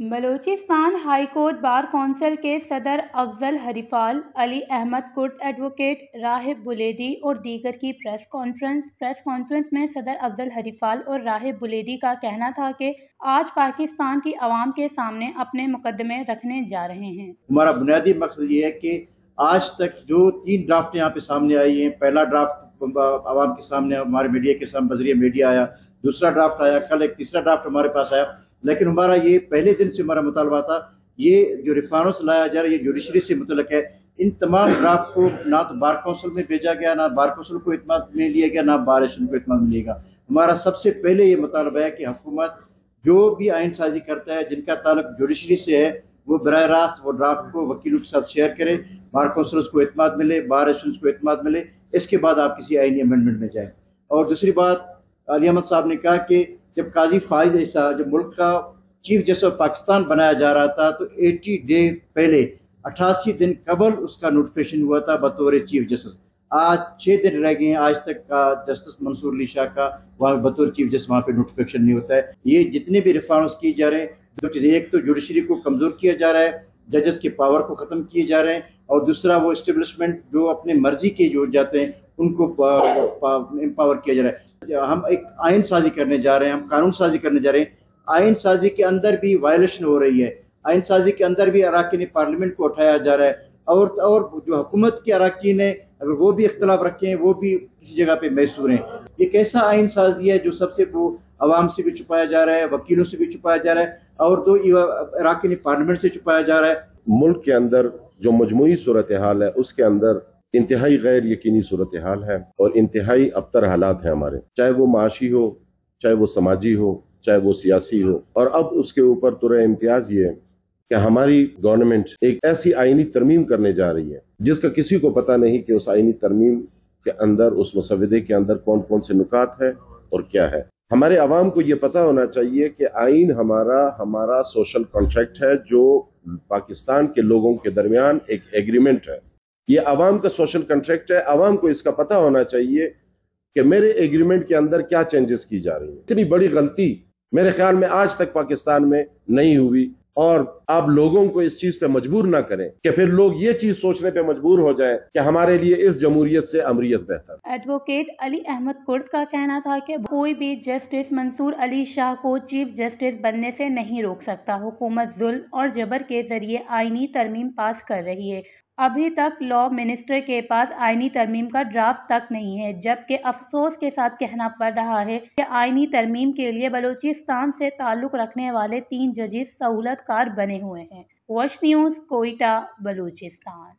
Balochistan high court bar council के सदर Afzal Harifal, Ali Ahmad Kurd advocate, Rahib Buledi और दीगर की प्रेस कॉन्फ्रेंस प्रेस कॉन्फ्रेंस में सदर अफजल हरीफाल और राहिब बुलेदी का कहना था कि आज पाकिस्तान की आवाम के सामने अपने मुकदमे रखने जा रहे हैं। हमारा बुनियादी मकसद ये है कि आज तक जो तीन ड्राफ्ट यहाँ पे सामने आई है, पहला ड्राफ्ट आवाम के सामने, हमारे मीडिया के सामने, बजरिया मीडिया आया, दूसरा ड्राफ्ट आया, कल एक तीसरा ड्राफ्ट हमारे पास आया। लेकिन हमारा ये पहले दिन से हमारा मुतालबा था, ये जो रिफानों से लाया जा रहा है, ये जुडिशरी से मुतल है, इन तमाम ड्राफ्ट को ना तो बार कौंसिल में भेजा गया, ना बार काउंसिल को इतमाद में लिया गया, ना बार एशन को इतमाद मिलेगा हमारा सबसे पहले ये मुतालबा है कि हुकूमत जो भी आइन साजी करता है, जिनका ताल्लुक जुडिशरी से है, वो बर रास्त वो ड्राफ्ट को वकीलों के साथ शेयर करें, बार काउंसिल को इतमाद मिले, बार एशन को इतमाद मिले, इसके बाद आप किसी आइनी अमेंडमेंट में जाए। और दूसरी बात, अली अहमद साहब ने कहा कि जब काजी फाइज ऐसा जब मुल्क का चीफ जस्टिस ऑफ़ पाकिस्तान बनाया जा रहा था तो 80 डे पहले, अठासी दिन कबल उसका नोटिफिकेशन हुआ था बतौर चीफ जस्टिस। आज छः दिन रह गए हैं, आज तक का जस्टिस मंसूर अली शाह का वहाँ बतौर चीफ जस्टिस वहाँ पे नोटिफिकेशन नहीं होता है। ये जितने भी रिफॉर्म्स किए जा रहे हैं, दो चीज़ें, एक तो जुडिशरी को कमज़ोर किया जा रहा है जजेस के पावर को ख़त्म किए जा रहे हैं, और दूसरा वो इस्टेब्लिशमेंट जो अपने मर्ज़ी के जो जाते हैं, उनको एम्पावर किया जा रहा है। हम एक आयन साजी करने जा रहे हैं, हम कानून साजी करने जा रहे हैं। आयन साजी के अंदर भी वायलेशन हो रही है। आयन साजी के अंदर भी अरकान पार्लियामेंट को उठाया जा रहा है। और और जो हुकूमत के अरकान है अगर वो भी इख्तलाफ रखे हैं, वो भी किसी जगह पे मैसूर हैं। ये कैसा आयन साजी है जो सबसे वो आवाम से भी छुपाया जा रहा है, वकीलों से भी छुपाया जा रहा है, और दो अरकान पार्लियामेंट से छुपाया जा रहा है। मुल्क के अंदर जो मजमू सूरत हाल है, उसके अंदर इंतहाई गैर यकीनी सूरत हाल है और इंतहाई अबतर हालात हैं हमारे। चाहे वो माशी हो, चाहे वो समाजी हो, चाहे वो सियासी हो। और अब उसके ऊपर तुर इम्तियाज़ ये कि हमारी गवर्नमेंट एक ऐसी आईनी तरमीम करने जा रही है, जिसका किसी को पता नहीं कि उस आईनी तरमीम के अंदर, उस मसविदे के अंदर कौन कौन से नुकात है और क्या है। हमारे आवाम को ये पता होना चाहिए कि आइन हमारा हमारा सोशल कॉन्ट्रैक्ट है, जो पाकिस्तान के लोगों के दरमियान एक एग्रीमेंट है। ये आवाम का सोशल कंट्रैक्ट है, आवाम को इसका पता होना चाहिए कि मेरे एग्रीमेंट के अंदर क्या चेंजेस की जा रही है। इतनी बड़ी गलती मेरे ख्याल में आज तक पाकिस्तान में नहीं हुई और आप लोगों को इस चीज़ पे मजबूर ना करें कि फिर लोग ये चीज़ सोचने पे मजबूर हो जाएँ कि हमारे लिए इस जमहूरियत से अमरीत बेहतर एडवोकेट अली अहमद कुर्द का कहना था कि कोई भी जस्टिस मंसूर अली शाह को चीफ जस्टिस बनने से नहीं रोक सकता। हुकूमत जुल्म और जबर के ज़रिए आईनी तरमीम पास कर रही है। अभी तक लॉ मिनिस्टर के पास आइनी तरमीम का ड्राफ्ट तक नहीं है, जबकि अफसोस के साथ कहना पड़ रहा है कि आइनी तरमीम के लिए बलूचिस्तान से ताल्लुक़ रखने वाले तीन जजेस सहूलत कार बने हुए हैं। वश न्यूज़, कोयटा, बलूचिस्तान।